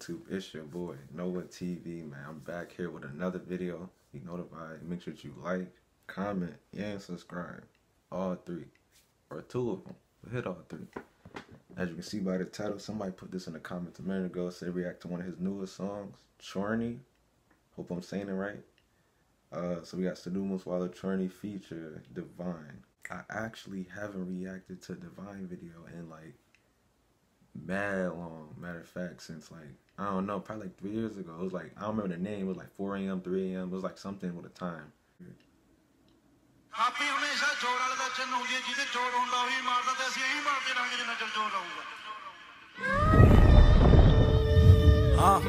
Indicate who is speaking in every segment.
Speaker 1: What TV, man. I'm back here with another video. Be notified. Make sure that you like, comment, and subscribe. All three. Or two of them. But hit all three. As you can see by the title, somebody put this in the comments a minute ago. Said react to one of his newest songs, Chorni. Hope I'm saying it right. Uh, so we got Sadu Muswala Chorni feature Divine. I actually haven't reacted to Divine video in like mad long. Matter of fact, since like I don't know, probably like three years ago. It was like I don't remember the name. It was like 4 a.m., 3 a.m. It was like something with a time.
Speaker 2: ਆਪੇ ਹਮੇਸ਼ਾ ਚੋਰ ਵਾਲੇ ਦਾ ਚਿੰਨ ਹੁੰਦੀ ਹੈ ਜਿਹਦੇ ਚੋਰ ਹੁੰਦਾ ਉਹੀ ਮਾਰਦਾ ਤੇ ਅਸੀਂ ਇਹੀ ਮਾਰਦੇ ਰਹਾਂਗੇ ਜਿੰਨਾ ਚਿਰ ਚੋਰ ਰਹੂਗਾ
Speaker 3: ਹਾਂ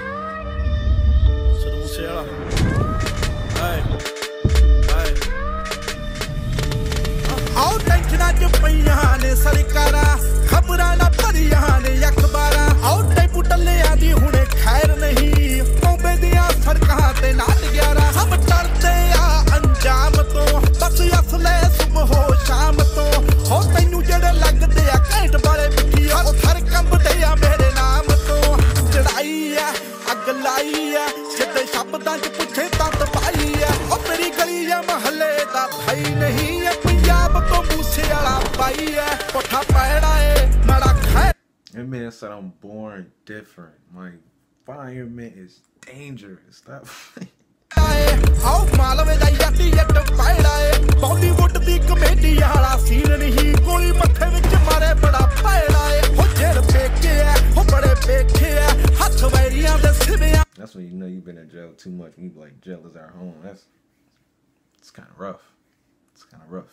Speaker 1: That man said I'm born different. My environment is dangerous. Stop.
Speaker 3: ਏ ਆਓ ਮਾਲਵੇ ਦਾ ਯੱਟੀ ਯੱਟ ਪੈੜਾ ਏ ਬਾਲੀਵੁੱਡ ਦੀ ਕਮੇਡੀ ਵਾਲਾ ਸੀਨ ਨਹੀਂ ਗੋਲੀ ਮੱਥੇ ਵਿੱਚ ਮਾਰੇ ਬੜਾ ਪੈੜਾ ਏ ਹੋ ਜੇਲ ਪੇਕੇ ਆ ਹੋ ਬੜੇ ਪੇਕੇ ਆ ਹੱਥ ਵੈਰੀਆਂ ਦੇ ਸਿਵਿਆਂ
Speaker 1: That's when you know you've been in jail too much. When you be like, jail is our home. That's it's kind of rough. It's kind of rough.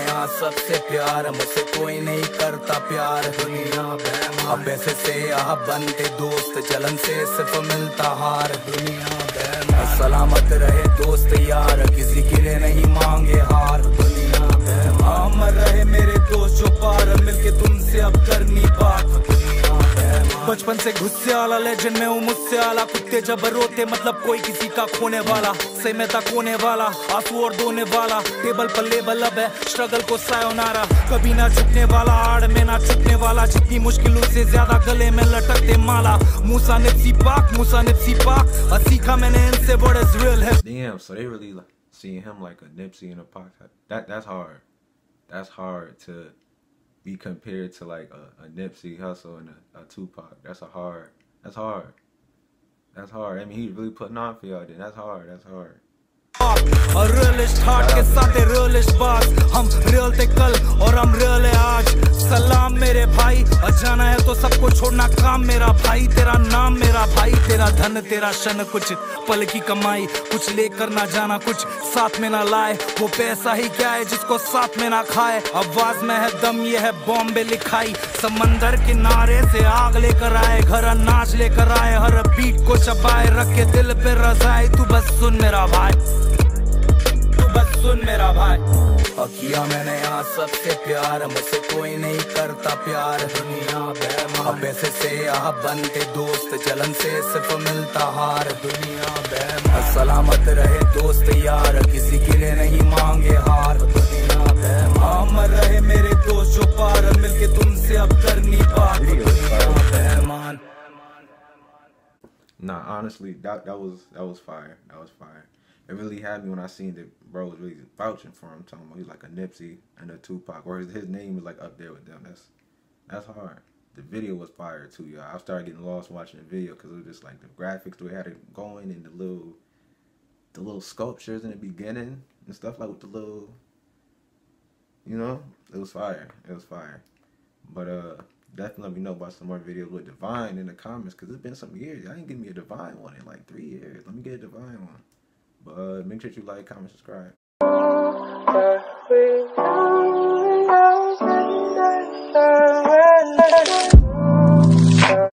Speaker 4: सबसे प्यार मुझसे कोई नहीं करता प्यार। दुनिया अब ऐसे से आप बनते दोस्त, जलन से सिर्फ़ मिलता हार। दुनिया सलामत रहे दोस्त यार, किसी के लिए नहीं मांगे हार। दुनिया रहे
Speaker 5: बचपन से गुस्से वाला लेजेंड में हूँ मुझसे आला। कुत्ते जब रोते मतलब कोई किसी का खोने वाला। से में तक होने वाला आँसू और धोने वाला। टेबल पर लेबल अब है स्ट्रगल को सायोनारा कभी ना झुकने वाला आड़ में ना छुपने वाला। जितनी मुश्किलों से ज़्यादा गले में लटकते माला। मूसा निप्सी पाक मूसा निप्सी पाक। सीखा मैंने इनसे बड़े रियल है।
Speaker 1: Damn. So they really like, seeing him like a Nipsey in a pocket. That that's hard. That's hard to be compared to like a, a Nipsey Hustle and a, a Tupac. That's a hard. That's hard. That's hard. I mean, he's really putting on for y'all. Then that's hard. That's hard.
Speaker 5: और realist heart के साथ realist बात हम real थे कल और हम real है आज सलाम मेरे भाई और जाना है तो सबको छोड़ना काम मेरा भाई, तेरा नाम मेरा भाई, तेरा धन, तेरा शन, कुछ पल की कमाई, कुछ लेकर ना जाना, कुछ साथ में ना लाए, वो पैसा ही क्या है जिसको साथ में ना खाए? आवाज़ में है दम, ये है बॉम्बे लिखाई, समंदर किनारे से आग लेकर आए, घर अनाज लेकर आए, हर बीट को चबाए, रख दिल पे रजाए तू बस सुन मेरा भाई सुन मेरा भाई।
Speaker 4: और किया मैंने यहाँ सबसे प्यार मुझसे कोई नहीं करता प्यार। दुनिया अब से यहाँ बनते दोस्त जलन से सिर्फ़ मिलता हार। दुनिया बैम सलामत रहे दोस्त यार किसी के लिए नहीं मांगे हार। दुनिया बैम अमर रहे मेरे दोस्त जो पार मिलके तुमसे अब करनी बात
Speaker 1: Nah, honestly, that that was that was fire. That was fire. It really had me when I seen that bro was really vouching for him, talking about he's like a Nipsey and a Tupac, or his, his name is like up there with them. That's that's hard. The video was fire too, y'all. I started getting lost watching the video because it was just like the graphics, the way it going, and the little the little sculptures in the beginning and stuff like with the little, you know, it was fire. It was fire. But uh, definitely let me know about some more videos with Divine in the comments because it's been some years. I ain't give me a Divine one in like three years. Let me get a Divine one. But uh, make sure you like, comment, subscribe.